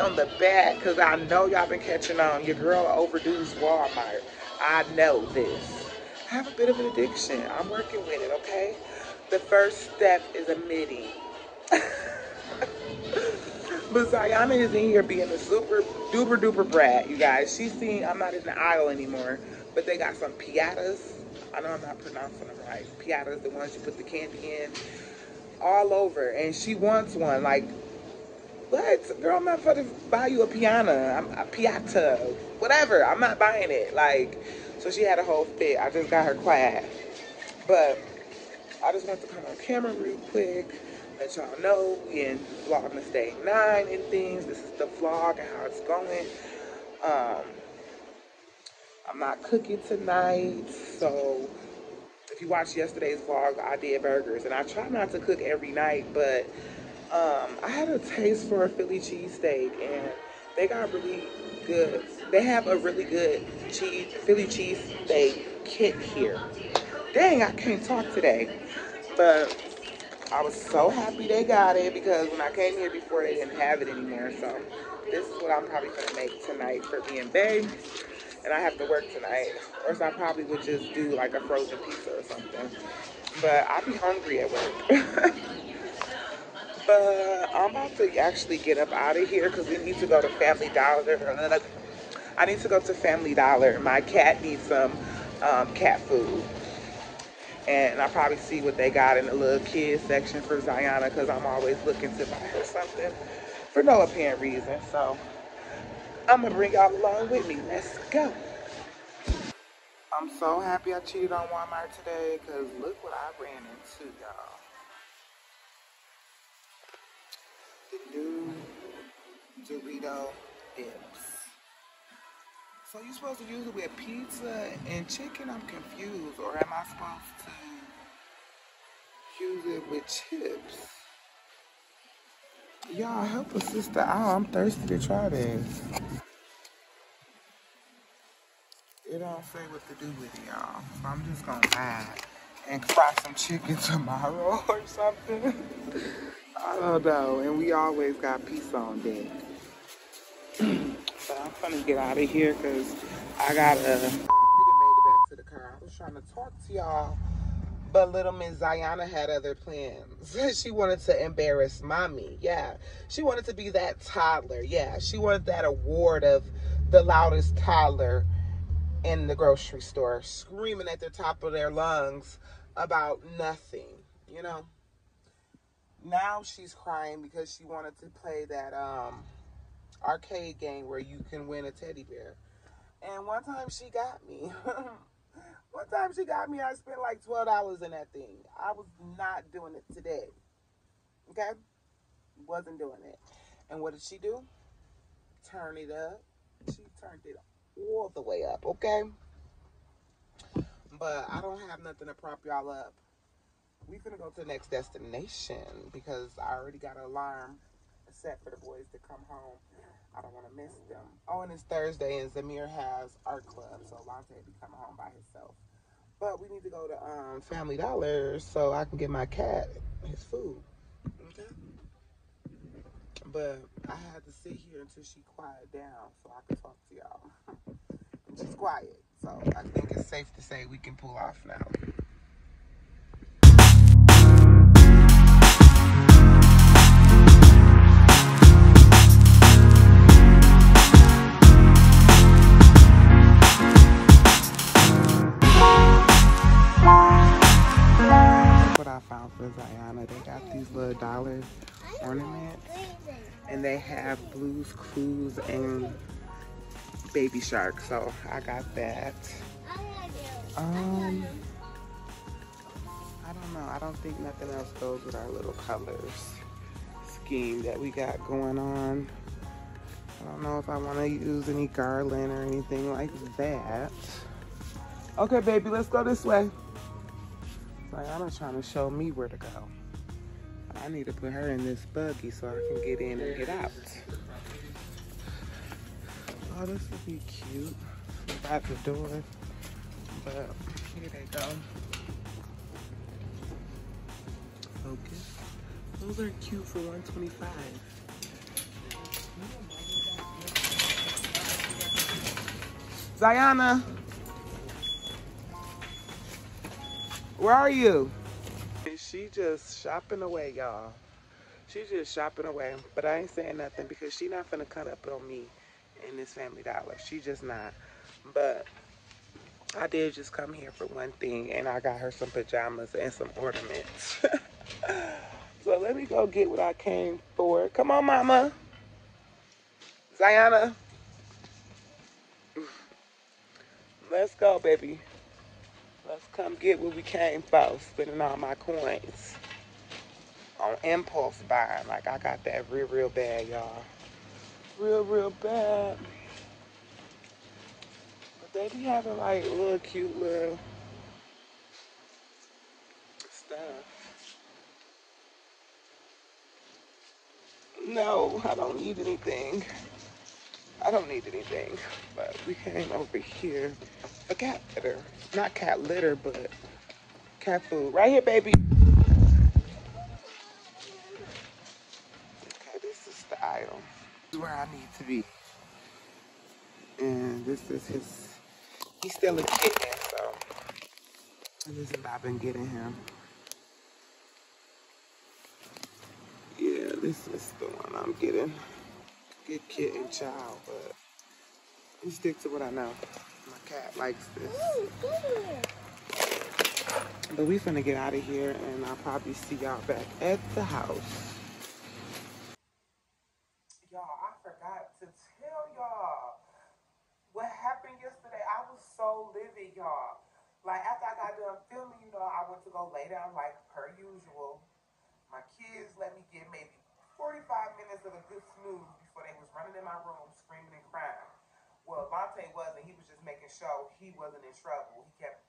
on the back because I know y'all been catching on. Your girl overdoes Walmart. I know this. I have a bit of an addiction. I'm working with it, okay? The first step is admitting. but Zayana is in here being a super duper duper brat, you guys. She's seen, I'm not in the aisle anymore, but they got some piatas. I know I'm not pronouncing them right. Piatas, the ones you put the candy in, all over. And she wants one. Like, what? Girl, I'm not going to buy you a piano. I'm a piata. Whatever. I'm not buying it. Like, so she had a whole fit. I just got her quiet. But I just want to come on camera real quick. Let y'all know we in Vlogmas Day 9 and things. This is the vlog and how it's going. Um, I'm not cooking tonight, so if you watched yesterday's vlog, I did burgers, and I try not to cook every night, but um, I had a taste for a Philly cheesesteak, and they got really good. They have a really good cheese Philly cheesesteak kit here. Dang, I can't talk today, but I was so happy they got it because when I came here before, they didn't have it anymore. So this is what I'm probably gonna make tonight for me and Bay and I have to work tonight. Or so I probably would just do like a frozen pizza or something. But I'll be hungry at work. but I'm about to actually get up out of here because we need to go to Family Dollar. I need to go to Family Dollar. My cat needs some um, cat food. And I'll probably see what they got in the little kids section for Zayana because I'm always looking to buy her something for no apparent reason. So I'm gonna bring y'all along with me. Let's go. I'm so happy I cheated on Walmart today because look what I ran into, y'all. The new Dorito dips. So you're supposed to use it with pizza and chicken? I'm confused. Or am I supposed to use it with chips? Y'all help a sister out. I'm thirsty to try this. It don't say what to do with it, y'all. So I'm just gonna buy and fry some chicken tomorrow or something. I don't know. And we always got peace on deck. but I'm gonna get out of here because I gotta. We done made it back to the car. I was trying to talk to y'all but little Miss Zayana had other plans. she wanted to embarrass mommy. Yeah. She wanted to be that toddler. Yeah. She wanted that award of the loudest toddler in the grocery store, screaming at the top of their lungs about nothing, you know? Now she's crying because she wanted to play that um, arcade game where you can win a teddy bear. And one time she got me. One time she got me, I spent like $12 in that thing. I was not doing it today. Okay? Wasn't doing it. And what did she do? Turn it up. She turned it all the way up, okay? But I don't have nothing to prop y'all up. We finna go to the next destination because I already got an alarm set for the boys to come home. I don't want to miss them. Oh, and it's Thursday, and Zamir has art club, so Lante will be coming home by himself. But we need to go to um, Family Dollar so I can get my cat his food. Okay. But I had to sit here until she quieted down so I can talk to y'all. and she's quiet, so I think it's safe to say we can pull off now. Dollar ornaments. And they have Blues Clues and Baby Shark. So I got that. Um, I don't know. I don't think nothing else goes with our little colors scheme that we got going on. I don't know if I want to use any garland or anything like that. Okay, baby, let's go this way. Like, I'm not trying to show me where to go. I need to put her in this buggy so I can get in and get out. Oh, this would be cute. At the door. But here they go. Focus. Those are cute for 125. Zayana. Where are you? She just shopping away, y'all. She just shopping away. But I ain't saying nothing because she not finna cut up on me in this Family Dollar. She just not. But I did just come here for one thing and I got her some pajamas and some ornaments. so let me go get what I came for. Come on, mama. Zayana. Let's go, baby. Come get what we came for, spending all my coins on impulse buying. Like, I got that real, real bad, y'all. Real, real bad. But they be having, like, little cute little stuff. No, I don't need anything. I don't need anything, but we came over here for cat litter. Not cat litter, but cat food. Right here, baby. Okay, this is the aisle. This is where I need to be. And this is his, he's still a kitten, so this is what I've been getting him. Yeah, this is the one I'm getting good kitten child, but we stick to what I know. My cat likes this. But we finna get out of here and I'll probably see y'all back at the house. Y'all, I forgot to tell y'all what happened yesterday. I was so livid, y'all. Like after I got done filming, you know, I went to go lay down like per usual. My kids let me get maybe 45 minutes of a good snooze before they was running in my room screaming and crying. Well, Vontae wasn't. He was just making sure he wasn't in trouble. He kept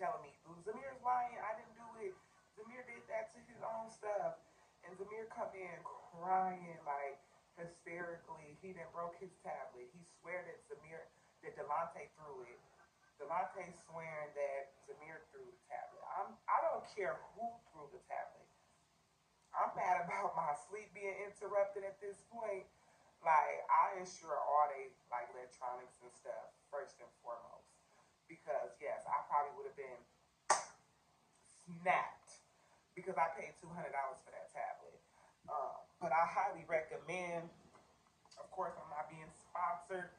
telling me, Zamir's lying. I didn't do it. Zamir did that to his own stuff. And Zamir come in crying like hysterically. He didn't broke his tablet. He swear that Zamir, that Delonte threw it. Delonte swearing that Zamir threw the tablet. I'm, I don't care who threw the tablet. I'm mad about my sleep being interrupted at this point. Like, I insure all they like electronics and stuff first and foremost. Because yes, I probably would have been snapped because I paid two hundred dollars for that tablet. Um, but I highly recommend. Of course, I'm not being sponsored,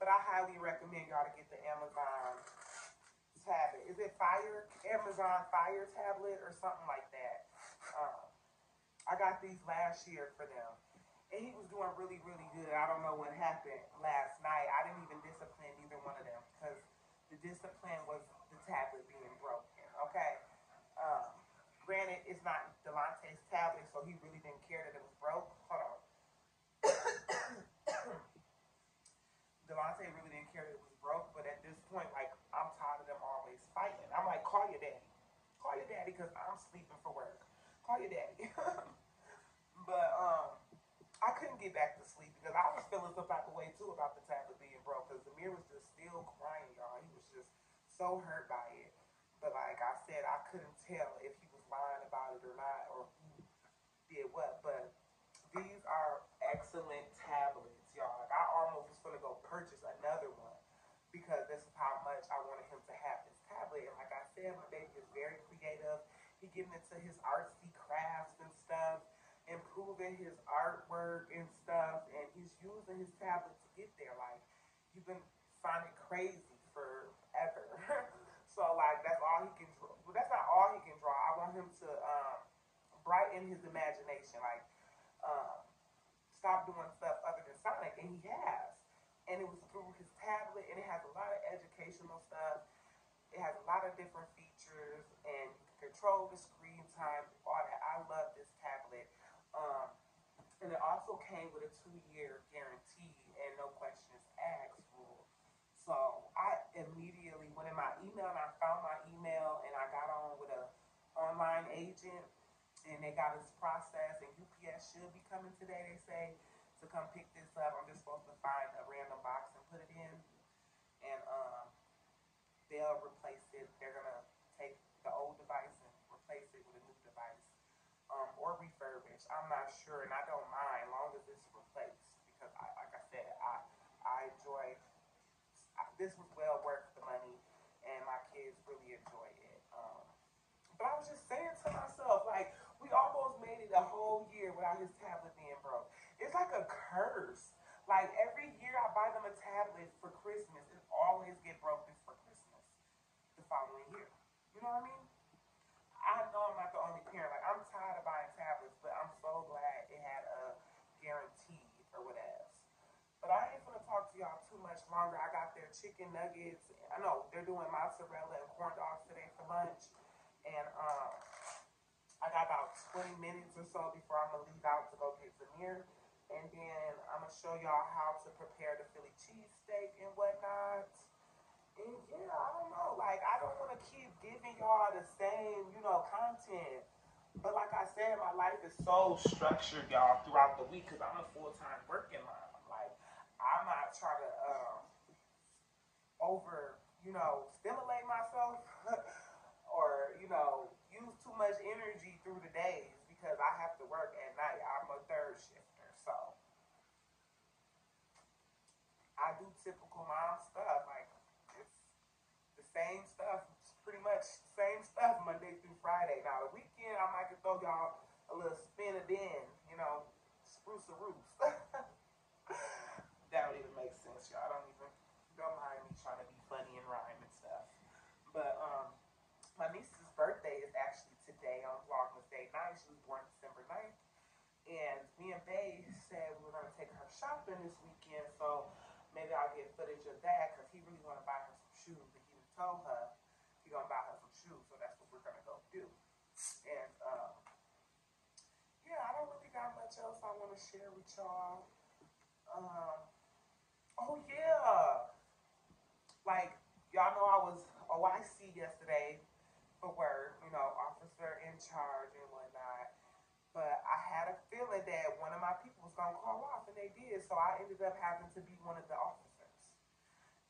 but I highly recommend y'all to get the Amazon tablet. Is it Fire Amazon Fire tablet or something like that? Um, I got these last year for them. And he was doing really, really good. I don't know what happened last night. I didn't even discipline either one of them because the discipline was the tablet being broken. Okay. Um, granted, it's not Delonte's tablet, so he really didn't care that it was broke. Hold on. Delonte really didn't care that it was broke, but at this point, like, I'm tired of them always fighting. I'm like, call your daddy. Call your daddy because I'm sleeping for work. Call your daddy. But um, I couldn't get back to sleep because I was feeling some type of way too about the tablet being broke. Because Zamir was just still crying, y'all. He was just so hurt by it. But like I said, I couldn't tell if he was lying about it or not, or who did what. But these are excellent tablets, y'all. Like I almost was gonna go purchase another one because this is how much I wanted him to have this tablet. And like I said, my baby is very creative. He getting into his artsy crafts and stuff improving his artwork and stuff, and he's using his tablet to get there. Like you've been finding crazy forever. so like that's all he can draw. Well, that's not all he can draw. I want him to um, brighten his imagination. Like um, stop doing stuff other than Sonic, and he has. And it was through his tablet, and it has a lot of educational stuff. It has a lot of different features, and you can control the screen time, all that. I love this tablet. Um, and it also came with a two-year guarantee and no questions asked rule. So I immediately went in my email and I found my email and I got on with a online agent and they got us processed and UPS should be coming today, they say, to come pick this up. I'm just supposed to find a random box and put it in. And um, they'll replace it. They're gonna take the old device and replace it with a new device um, or refurbish Spanish. I'm not sure, and I don't mind, long as it's replaced. Because, I, like I said, I I enjoy. I, this was well worth the money, and my kids really enjoy it. Um, but I was just saying to myself, like, we almost made it a whole year without his tablet being broke. It's like a curse. Like every year I buy them a tablet for Christmas, it always get broken for Christmas the following year. You know what I mean? I know I'm not the only parent. Like I'm tired of buying tablets, but I'm so glad it had a guarantee or whatever. But I ain't gonna talk to y'all too much longer. I got their chicken nuggets. I know they're doing mozzarella and corn dogs today for lunch. And um I got about 20 minutes or so before I'm gonna leave out to go get Zamir. And then I'm gonna show y'all how to prepare the Philly cheesesteak and whatnot. And yeah, I don't know. Like, I don't want to keep giving y'all the same, you know, content. But like I said, my life is so structured, y'all, throughout the week because I'm a full time working mom. Like, I'm not trying to um, over, you know, stimulate myself or, you know, use too much energy through the days because I have to work at night. I'm a third shifter, so I do typical mom stuff. Like, same stuff, pretty much same stuff Monday through Friday. Now the weekend I might throw y'all a little spin of in, you know, spruce a roost. that don't even make sense, y'all. Don't even don't mind me trying to be funny and rhyme and stuff. But um my niece's birthday is actually today on Vlogmas Day 9. She was born December 9th. And me and Bay said we were going to take her shopping this weekend, so maybe I'll get footage of that because he really want to buy her some shoes her he's gonna buy her some shoes, so that's what we're gonna go do. And um, yeah, I don't really got much else I want to share with y'all. Um, oh yeah, like y'all know I was OIC yesterday for work, you know, officer in charge and whatnot. But I had a feeling that one of my people was gonna call off, and they did. So I ended up having to be one of the officers.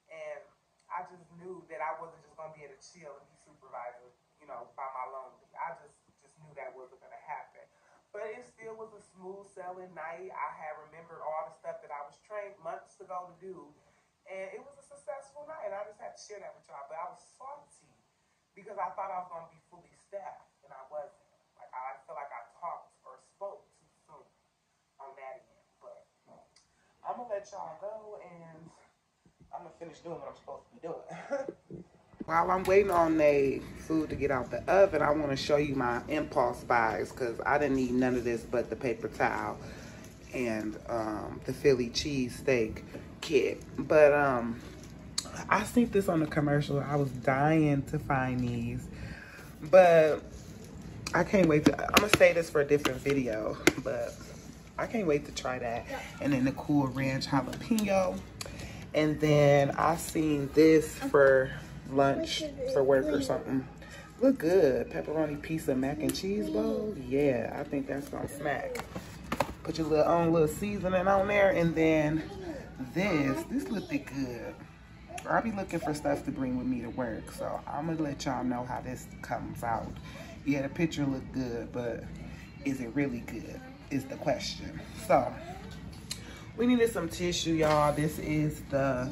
And I just knew that I wasn't just gonna be able to chill and be supervisor, you know, by my lonely. I just just knew that wasn't gonna happen. But it still was a smooth selling night. I had remembered all the stuff that I was trained months ago to do. And it was a successful night. And I just had to share that with y'all. But I was salty because I thought I was gonna be fully staffed and I wasn't. Like I feel like I talked or spoke too soon on that end. But I'm gonna let y'all go and I'm gonna finish doing what I'm supposed to be doing. While I'm waiting on the food to get out the oven, I want to show you my impulse buys because I didn't need none of this but the paper towel and um, the Philly cheese steak kit. But um, I seen this on the commercial. I was dying to find these, but I can't wait to. I'm gonna say this for a different video, but I can't wait to try that. And then the Cool Ranch jalapeno. And then I seen this for lunch for work or something. Look good. Pepperoni pizza mac and cheese bowl. Yeah, I think that's gonna smack. Put your little own little seasoning on there. And then this, this looked good. I'll be looking for stuff to bring with me to work. So I'm gonna let y'all know how this comes out. Yeah, the picture looked good, but is it really good is the question. So we needed some tissue, y'all. This is the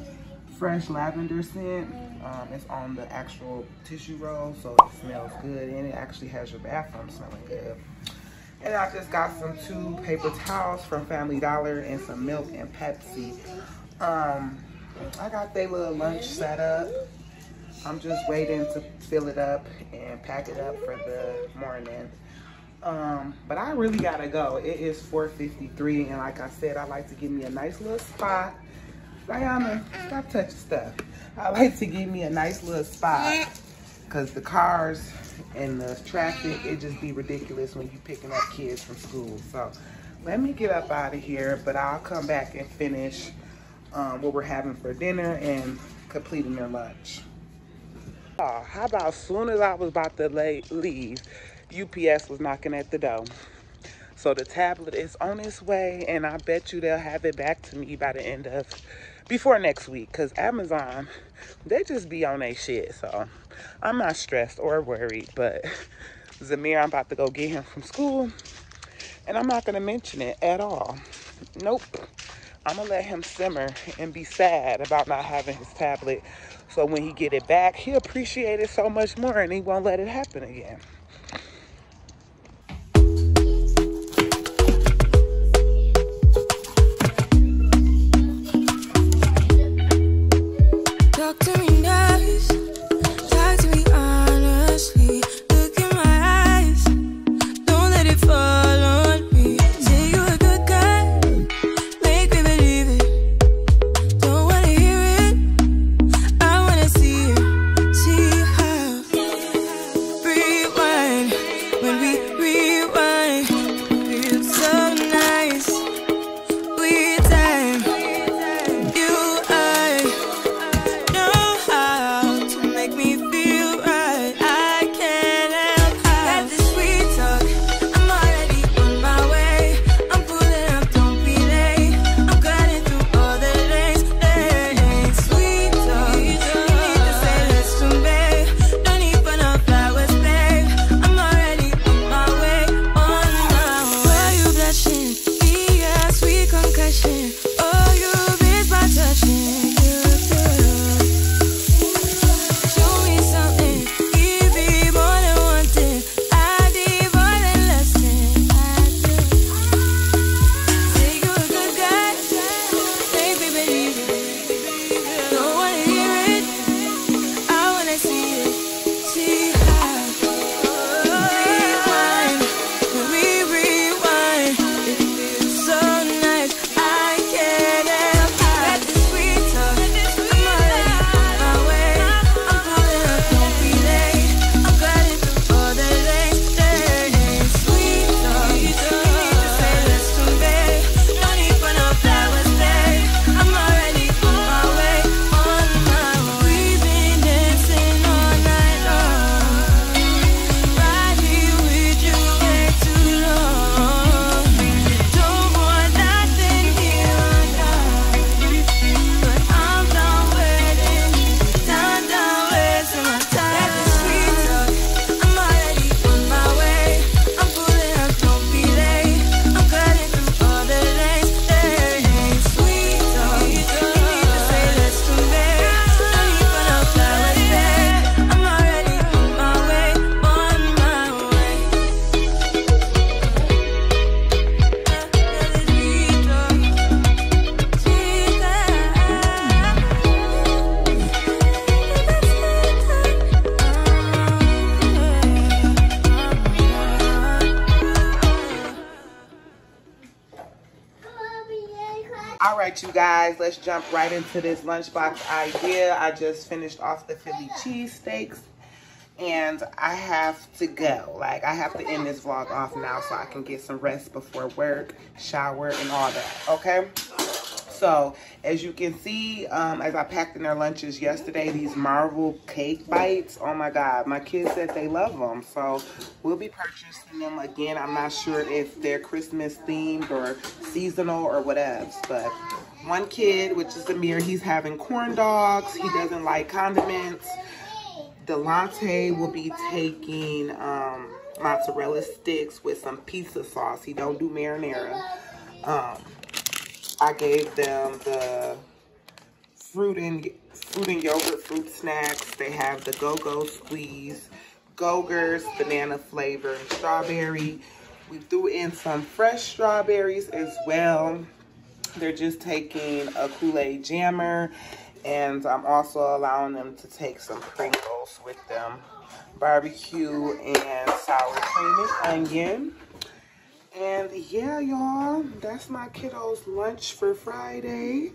fresh lavender scent. Um, it's on the actual tissue roll, so it smells good. And it actually has your bathroom smelling good. And I just got some two paper towels from Family Dollar and some milk and Pepsi. Um, I got their little lunch set up. I'm just waiting to fill it up and pack it up for the morning. Um, but I really gotta go. It is 4.53 and like I said, I like to give me a nice little spot. Diana, stop touching stuff. I like to give me a nice little spot because the cars and the traffic, it just be ridiculous when you picking up kids from school. So let me get up out of here, but I'll come back and finish um, what we're having for dinner and completing their lunch. Oh, how about as soon as I was about to leave, UPS was knocking at the door. So the tablet is on its way and I bet you they'll have it back to me by the end of, before next week. Cause Amazon, they just be on their shit. So I'm not stressed or worried, but Zamir, I'm about to go get him from school. And I'm not going to mention it at all. Nope. I'm going to let him simmer and be sad about not having his tablet. So when he get it back, he'll appreciate it so much more and he won't let it happen again. You guys, let's jump right into this lunchbox idea. I just finished off the Philly cheesesteaks and I have to go. Like, I have to end this vlog off now so I can get some rest before work, shower, and all that, okay? So, as you can see, um, as I packed in their lunches yesterday, these Marvel cake bites, oh my God, my kids said they love them. So, we'll be purchasing them again. I'm not sure if they're Christmas themed or seasonal or whatever, but one kid, which is Zamir, he's having corn dogs. He doesn't like condiments. Delonte will be taking um, mozzarella sticks with some pizza sauce. He don't do marinara. Um, I gave them the fruit and fruit and yogurt fruit snacks. They have the go-go squeeze, Go-Gurts, banana flavor, and strawberry. We threw in some fresh strawberries as well. They're just taking a Kool-Aid jammer and I'm also allowing them to take some Pringles with them. Barbecue and sour cream and onion. And yeah, y'all, that's my kiddos lunch for Friday.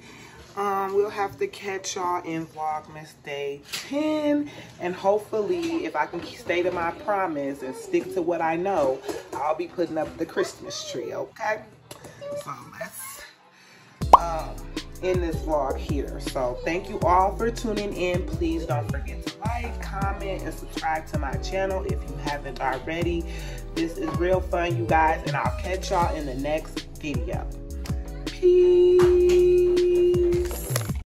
Um, we'll have to catch y'all in Vlogmas Day 10. And hopefully, if I can stay to my promise and stick to what I know, I'll be putting up the Christmas tree, okay? So let's um, in this vlog here. So thank you all for tuning in. Please don't forget to like, comment, and subscribe to my channel if you haven't already. This is real fun, you guys, and I'll catch y'all in the next video. Peace.